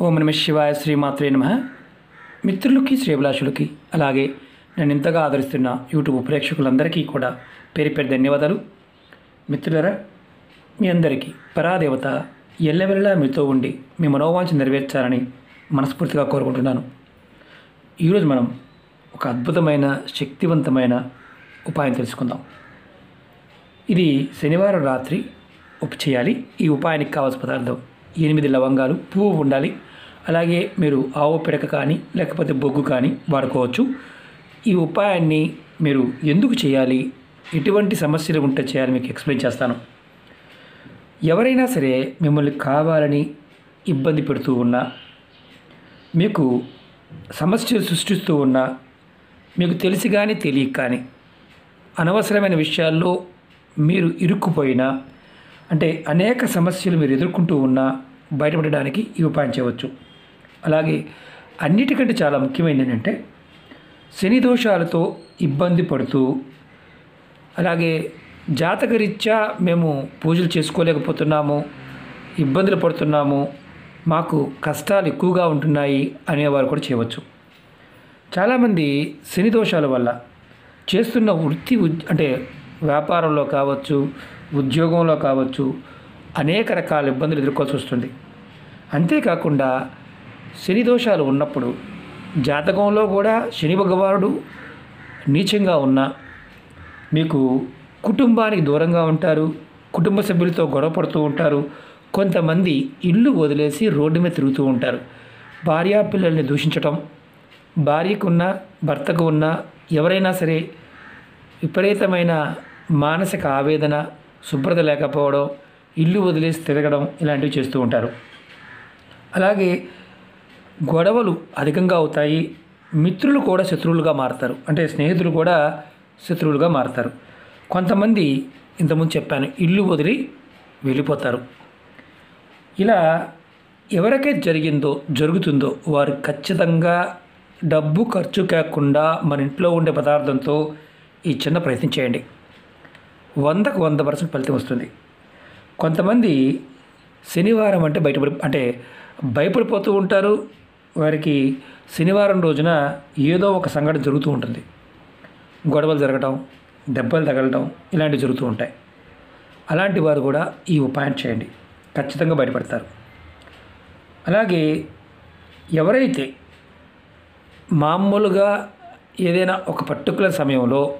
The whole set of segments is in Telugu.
ఓం నమ శివాయ శ్రీమాత్రే నమ. మిత్రులకి శ్రీభిలాషులకి అలాగే నేను ఇంతగా ఆదరిస్తున్న యూట్యూబ్ ప్రేక్షకులందరికీ కూడా పేరు పేరు ధన్యవాదాలు. మిత్రులరా మీ అందరికీ పరాదేవత ఎల్లవెల్లా మీతో ఉండి మీ మనోవాంఛ నెరవేర్చాలని మనస్ఫూర్తిగా కోరుకుంటున్నాను. ఈరోజు మనం ఒక అద్భుతమైన శక్తివంతమైన ఉపాయం తెలుసుకుందాం. ఇది శనివారం రాత్రి ఉప చేయాలి. ఈ ఉపాయానికి కావాల్సిన పదార్థం ఎనిమిది లవంగాలు పువ్వు ఉండాలి. అలాగే మీరు ఆవు పిడక కానీ లేకపోతే బొగ్గు కానీ వాడుకోవచ్చు. ఈ ఉపాయాన్ని మీరు ఎందుకు చేయాలి? ఎటువంటి సమస్యలు ఉంటే చేయాలి మీకు ఎక్స్ప్లెయిన్ చేస్తాను. ఎవరైనా సరే మిమ్మల్ని కావాలని ఇబ్బంది పెడుతూ ఉన్నా మీకు సమస్యలు సృష్టిస్తూ ఉన్నా మీకు తెలిసి కానీ తెలియక కానీ అనవసరమైన విషయాల్లో మీరు ఇరుక్కుపోయినా అంటే అనేక సమస్యలు మీరు ఎదుర్కొంటూ ఉన్నా బయటపడడానికి ఈ ఉపాయం చేయవచ్చు. అలాగే అన్నిటికంటే చాలా ముఖ్యమైనది ఏంటంటే శని దోషాలతో ఇబ్బంది పడుతూ అలాగే జాతకరీత్యా మేము పూజలు చేసుకోలేకపోతున్నాము ఇబ్బందులు పడుతున్నాము మాకు కష్టాలు ఎక్కువగా ఉంటున్నాయి అనేవారు కూడా చేయవచ్చు. చాలామంది శని దోషాల వల్ల చేస్తున్న వృత్తి అంటే వ్యాపారంలో కావచ్చు ఉద్యోగంలో కావచ్చు అనేక రకాల ఇబ్బందులు ఎదుర్కోవాల్సి వస్తుంది. అంతేకాకుండా శని దోషాలు ఉన్నప్పుడు జాతకంలో కూడా శని భగవానుడు నీచంగా ఉన్నా మీకు కుటుంబానికి దూరంగా ఉంటారు కుటుంబ సభ్యులతో గొడవ పడుతూ ఉంటారు కొంతమంది ఇల్లు వదిలేసి రోడ్డు మీద తిరుగుతూ ఉంటారు. భార్యా పిల్లల్ని దూషించటం భార్యకు ఉన్న భర్తకు ఉన్న ఎవరైనా సరే విపరీతమైన మానసిక ఆవేదన శుభ్రత లేకపోవడం ఇల్లు వదిలేసి తిరగడం ఇలాంటివి చేస్తూ ఉంటారు. అలాగే గొడవలు అధికంగా అవుతాయి మిత్రులు కూడా శత్రువులుగా మారుతారు. అంటే స్నేహితులు కూడా శత్రువులుగా మారుతారు. కొంతమంది ఇంతకుముందు చెప్పాను ఇల్లు వదిలి వెళ్ళిపోతారు. ఇలా ఎవరికైతే జరిగిందో జరుగుతుందో వారు ఖచ్చితంగా డబ్బు ఖర్చు కాకుండా మన ఇంట్లో ఉండే పదార్థంతో ఈ చిన్న ప్రయత్నం చేయండి. వందకు వంద పర్సెంట్ ఫలితం వస్తుంది. కొంతమంది శనివారం అంటే బయటపడి అంటే భయపడిపోతూ ఉంటారు వారికి శనివారం రోజున ఏదో ఒక సంఘటన జరుగుతూ ఉంటుంది. గొడవలు జరగటం దెబ్బలు తగలటం ఇలాంటివి జరుగుతూ ఉంటాయి. అలాంటి వారు కూడా ఈ ఉపాయం చేయండి. ఖచ్చితంగా బయటపడతారు. అలాగే ఎవరైతే మామూలుగా ఏదైనా ఒక పర్టికులర్ సమయంలో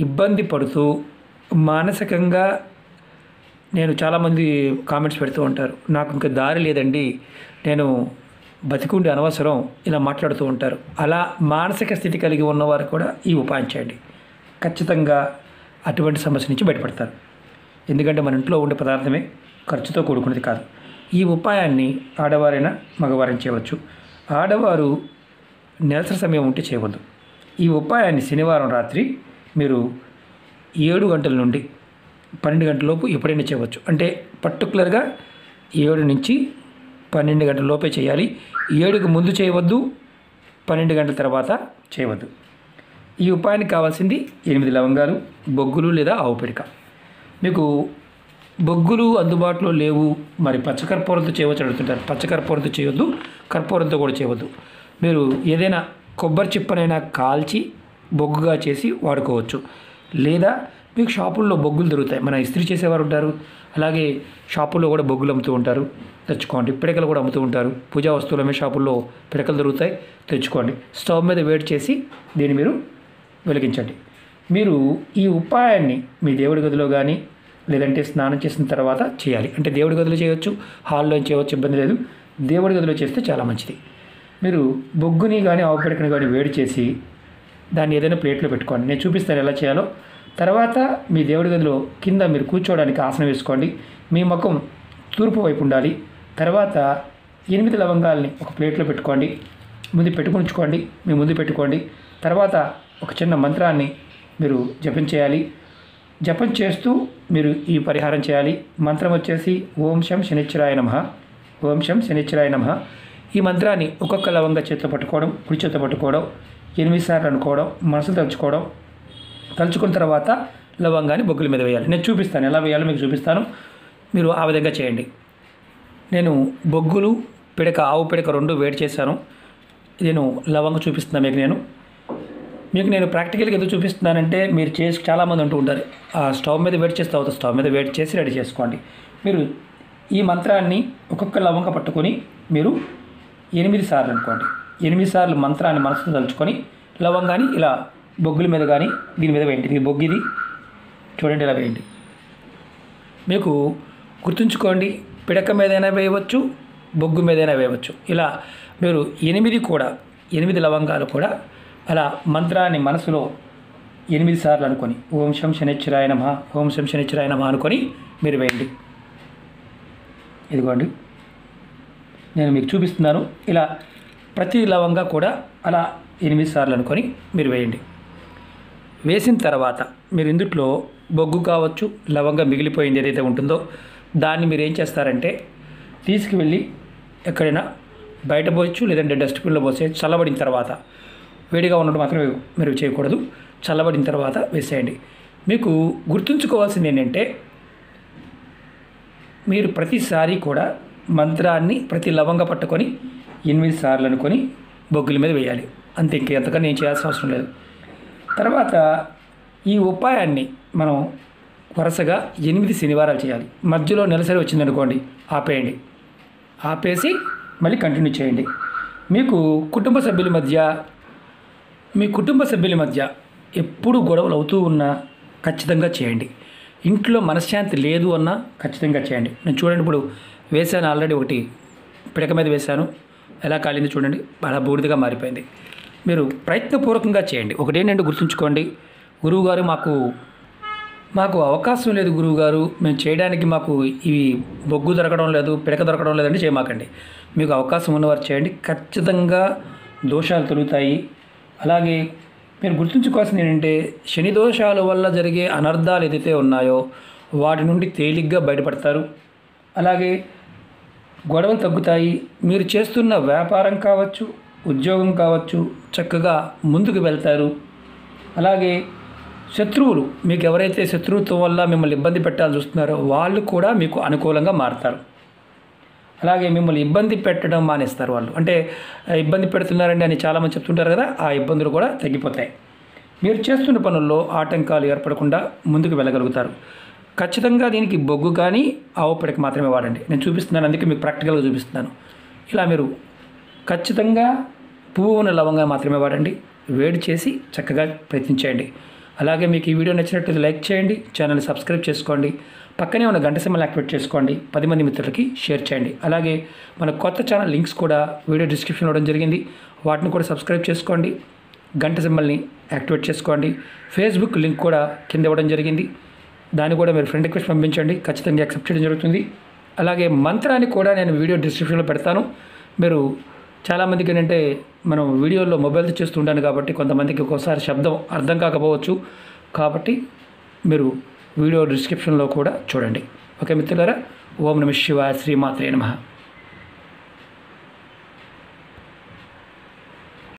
ఇబ్బంది పడుతూ మానసికంగా నేను చాలామంది కామెంట్స్ పెడుతూ ఉంటారు. నాకు ఇంకా దారి లేదండి. నేను బతికుండి అనవసరం ఇలా మాట్లాడుతూ ఉంటారు. అలా మానసిక స్థితి కలిగి ఉన్నవారు కూడా ఈ ఉపాయం చేయండి. ఖచ్చితంగా అటువంటి సమస్య నుంచి బయటపడతారు. ఎందుకంటే మన ఇంట్లో ఉండే పదార్థమే ఖర్చుతో కూడుకున్నది కాదు. ఈ ఉపాయాన్ని ఆడవారైనా మగవారైనా చేయవచ్చు. ఆడవారు నెలసరి సమయం ఉంటే చేయవద్దు. ఈ ఉపాయాన్ని శనివారం రాత్రి మీరు ఏడు గంటల నుండి పన్నెండు గంటలలోపు ఎప్పుడైనా చేయవచ్చు. అంటే పర్టికులర్గా ఏడు నుంచి పన్నెండు గంటల లోపే చేయాలి. ఏడుకు ముందు చేయవద్దు పన్నెండు గంటల తర్వాత చేయవద్దు. ఈ ఉపాయానికి కావాల్సింది ఎనిమిది లవంగాలు బొగ్గులు లేదా ఆవు పిడక. మీకు బొగ్గులు అందుబాటులో లేవు మరి పచ్చకర్పూరంతో చేయవచ్చు అడుగుతుంటారు. పచ్చకర్పూరంతో చేయొద్దు కర్పూరంతో కూడా చేయవద్దు. మీరు ఏదైనా కొబ్బరి చిప్పనైనా కాల్చి బొగ్గుగా చేసి వాడుకోవచ్చు. లేదా మీకు షాపుల్లో బొగ్గులు దొరుకుతాయి. మన ఇస్త్రీ చేసేవారు ఉంటారు. అలాగే షాపుల్లో కూడా బొగ్గులు అమ్ముతూ ఉంటారు. తెచ్చుకోండి. పిడకలు కూడా అమ్ముతూ ఉంటారు. పూజా వస్తువులమే షాపుల్లో పిడకలు దొరుకుతాయి. తెచ్చుకోండి. స్టవ్ మీద వేడి చేసి దీన్ని మీరు వెలిగించండి. మీరు ఈ ఉపాయాన్ని మీ దేవుడి గదిలో కానీ లేదంటే స్నానం చేసిన తర్వాత చేయాలి. అంటే దేవుడి గదిలో చేయవచ్చు హాల్లో చేయవచ్చు ఇబ్బంది లేదు. దేవుడి గదిలో చేస్తే చాలా మంచిది. మీరు బొగ్గుని కానీ ఆవు పిడకని కానీ వేడి చేసి దాన్ని ఏదైనా ప్లేట్లో పెట్టుకోండి. నేను చూపిస్తాను ఎలా చేయాలో. తర్వాత మీ దేవుడి గదిలో కింద మీరు కూర్చోవడానికి ఆసనం వేసుకోండి. మీ ముఖం తూర్పు వైపు ఉండాలి. తర్వాత ఎనిమిది లవంగాల్ని ఒక ప్లేట్లో పెట్టుకోండి. ముందు పెట్టుకుంచుకోండి మీ ముందు పెట్టుకోండి. తర్వాత ఒక చిన్న మంత్రాన్ని మీరు జపం చేయాలి. జపం చేస్తూ మీరు ఈ పరిహారం చేయాలి. మంత్రం వచ్చేసి ఓం శం శనిశ్చరాయ నమ. ఓం శం శనిశ్చరాయ నమ. ఈ మంత్రాన్ని ఒక్కొక్క లవంగా చేతితో పట్టుకోవడం కుడి చేతితో పట్టుకోవడం ఎనిమిది సార్లు అనుకోవడం మనసు తలుచుకోవడం తలుచుకున్న తర్వాత లవంగాన్ని బొగ్గుల మీద వేయాలి. నేను చూపిస్తాను. ఎలా వేయాలో మీకు చూపిస్తాను. మీరు ఆ విధంగా చేయండి. నేను బొగ్గులు పిడక ఆవు పిడక రెండు వేడి చేశాను. నేను లవంగ చూపిస్తున్నాను మీకు నేను. మీకు నేను ప్రాక్టికల్గా ఎందుకు చూపిస్తున్నానంటే మీరు చేసి చాలామంది అంటూ ఉంటారు. ఆ స్టవ్ మీద వేడి చేస్తే అవుతుంది స్టవ్ మీద వేడి చేసి రెడీ చేసుకోండి. మీరు ఈ మంత్రాన్ని ఒక్కొక్క లవంగ పట్టుకొని మీరు ఎనిమిది సార్లు అనుకోండి. ఎనిమిది సార్లు మంత్రాన్ని మనసులో తలుచుకొని లవంగాన్ని ఇలా బొగ్గుల మీద కానీ దీని మీద వేయండి. ఇది బొగ్గిది చూడండి ఇలా వేయండి. మీకు గుర్తుంచుకోండి పిడక మీదైనా వేయవచ్చు బొగ్గు మీదైనా వేయవచ్చు. ఇలా మీరు ఎనిమిది కూడా ఎనిమిది లవంగాలు కూడా అలా మంత్రాన్ని మనసులో ఎనిమిది సార్లు అనుకొని ఓం శం శనిశ్చరాయ నమ ఓం శం శనిశ్చరాయ నమ అనుకొని మీరు వేయండి. ఇదిగోండి. నేను మీకు చూపిస్తున్నాను. ఇలా ప్రతి లవంగా కూడా అలా ఎనిమిది సార్లు అనుకొని మీరు వేయండి. వేసిన తర్వాత మీరు ఇందుట్లో బొగ్గు కావచ్చు లవంగా మిగిలిపోయింది ఏదైతే ఉంటుందో దాన్ని మీరు ఏం చేస్తారంటే తీసుకువెళ్ళి ఎక్కడైనా బయట పోయచ్చు లేదంటే డస్ట్బిన్లో పోసే చల్లబడిన తర్వాత వేడిగా ఉన్నట్టు మాత్రమే మీరు చేయకూడదు. చల్లబడిన తర్వాత వేసేయండి. మీకు గుర్తుంచుకోవాల్సింది ఏంటంటే మీరు ప్రతిసారి కూడా మంత్రాన్ని ప్రతి లవంగ పట్టుకొని ఎనిమిది సార్లు అనుకొని బొగ్గుల మీద వేయాలి. అంతే ఇంకెంతకన్నా నేను చేయాల్సిన అవసరం లేదు. తర్వాత ఈ ఉపాయాన్ని మనం వరుసగా ఎనిమిది శనివారాలు చేయాలి. మధ్యలో నెలసరి వచ్చిందనుకోండి ఆపేయండి. ఆపేసి మళ్ళీ కంటిన్యూ చేయండి. మీకు కుటుంబ సభ్యుల మధ్య మీ కుటుంబ సభ్యుల మధ్య ఎప్పుడు గొడవలు అవుతూ ఉన్నా ఖచ్చితంగా చేయండి. ఇంట్లో మనశ్శాంతి లేదు అన్నా ఖచ్చితంగా చేయండి. నేను చూడండి ఇప్పుడు వేసాను ఆల్రెడీ ఒకటి పిడక మీద వేశాను. ఎలా కాలింది చూడండి. అలా బూడిదగా మారిపోయింది. మీరు ప్రయత్నపూర్వకంగా చేయండి. ఒకటేంటంటే గుర్తుంచుకోండి గురువుగారు మాకు మాకు అవకాశం లేదు గురువుగారు. మేము చేయడానికి మాకు ఇవి బొగ్గు దొరకడం లేదు పిడక దొరకడం లేదంటే చేయమాకండి. మీకు అవకాశం ఉన్నవారు చేయండి. ఖచ్చితంగా దోషాలు తొలుగుతాయి. అలాగే మీరు గుర్తుంచుకోవాల్సింది ఏంటంటే శని దోషాల వల్ల జరిగే అనర్థాలు ఏదైతే ఉన్నాయో వాటి నుండి తేలిగ్గా బయటపడతారు. అలాగే గొడవలు తగ్గుతాయి. మీరు చేస్తున్న వ్యాపారం కావచ్చు ఉద్యోగం కావచ్చు చక్కగా ముందుకు వెళ్తారు. అలాగే శత్రువులు మీకు ఎవరైతే శత్రుత్వం వల్ల మిమ్మల్ని ఇబ్బంది పెట్టాల్సి వస్తున్నారో వాళ్ళు కూడా మీకు అనుకూలంగా మారుతారు. అలాగే మిమ్మల్ని ఇబ్బంది పెట్టడం మానేస్తారు వాళ్ళు. అంటే ఇబ్బంది పెడుతున్నారండి అని చాలామంది చెప్తుంటారు కదా ఆ ఇబ్బందులు కూడా తగ్గిపోతాయి. మీరు చేస్తున్న పనుల్లో ఆటంకాలు ఏర్పడకుండా ముందుకు వెళ్ళగలుగుతారు. ఖచ్చితంగా దీనికి బొగ్గు కానీ ఆవు పిడక మాత్రమే వాడండి. నేను చూపిస్తున్నాను అందుకే మీకు ప్రాక్టికల్గా చూపిస్తున్నాను. ఇలా మీరు ఖచ్చితంగా పువ్వు ఉన్న లవంగా మాత్రమే వాడండి. వేడి చేసి చక్కగా ప్రయత్నించేయండి. అలాగే మీకు ఈ వీడియో నచ్చినట్లయితే లైక్ చేయండి ఛానల్ని సబ్స్క్రైబ్ చేసుకోండి పక్కనే ఉన్న గంట సింబల్ యాక్టివేట్ చేసుకోండి పది మంది మిత్రులకి షేర్ చేయండి. అలాగే మన కొత్త ఛానల్ లింక్స్ కూడా వీడియో డిస్క్రిప్షన్ ఇవ్వడం జరిగింది. వాటిని కూడా సబ్స్క్రైబ్ చేసుకోండి గంట సింబల్ని యాక్టివేట్ చేసుకోండి. ఫేస్బుక్ లింక్ కూడా కింద ఇవ్వడం జరిగింది. దాన్ని కూడా మీరు ఫ్రెండ్ రిక్వెస్ట్ పంపించండి ఖచ్చితంగా యాక్సెప్ట్ చేయడం జరుగుతుంది. అలాగే మంత్రాన్ని కూడా నేను వీడియో డిస్క్రిప్షన్లో పెడతాను. మీరు చాలామందికి ఏంటంటే మనం వీడియోలో మొబైల్తో చేస్తుంటాను కాబట్టి కొంతమందికి ఒక్కోసారి శబ్దం అర్థం కాకపోవచ్చు. కాబట్టి మీరు వీడియో డిస్క్రిప్షన్లో కూడా చూడండి. ఓకే మిత్రులారా ఓం నమ శివాయ శ్రీమాత్రే నమ.